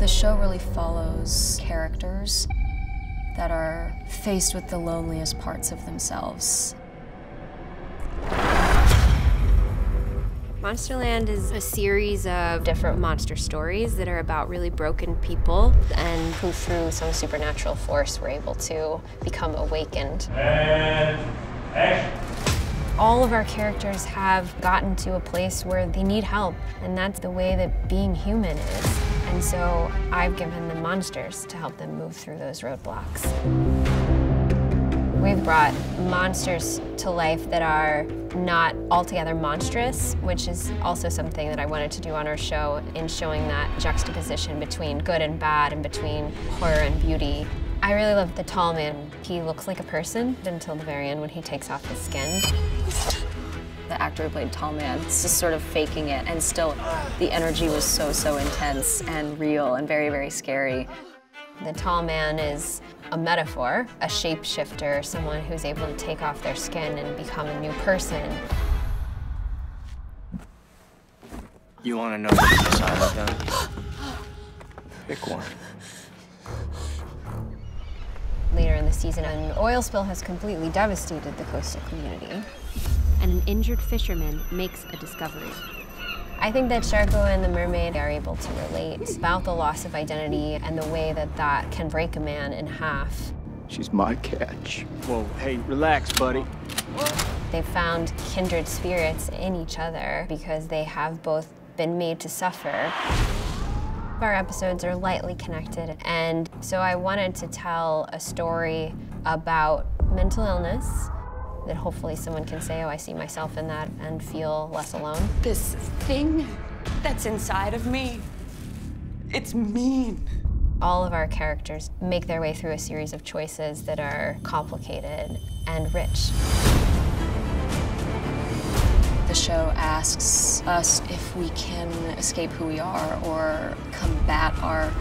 The show really follows characters that are faced with the loneliest parts of themselves. Monsterland is a series of different monster stories that are about really broken people and who through some supernatural force were able to become awakened. And action. All of our characters have gotten to a place where they need help, and that's the way that being human is. And so I've given them monsters to help them move through those roadblocks. We've brought monsters to life that are not altogether monstrous, which is also something that I wanted to do on our show in showing that juxtaposition between good and bad and between horror and beauty. I really love the tall man. He looks like a person until the very end when he takes off his skin. The actor who played Tall Man is just sort of faking it, and still the energy was so, so intense and real and very, very scary. The tall man is a metaphor, a shapeshifter, someone who's able to take off their skin and become a new person. You want to know what side I've done? Pick one. Later in the season, an oil spill has completely devastated the coastal community. And an injured fisherman makes a discovery. I think that Sharko and the mermaid are able to relate about the loss of identity and the way that that can break a man in half. She's my catch. Whoa, hey, relax, buddy. They found kindred spirits in each other because they have both been made to suffer. Our episodes are lightly connected, and so I wanted to tell a story about mental illness that hopefully someone can say, oh, I see myself in that and feel less alone. This thing that's inside of me, it's mean. All of our characters make their way through a series of choices that are complicated and rich. The show asks us if we can escape who we are or combat our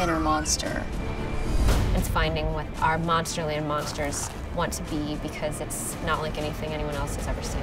inner monster. It's finding what our Monsterland monsters want to be because it's not like anything anyone else has ever seen.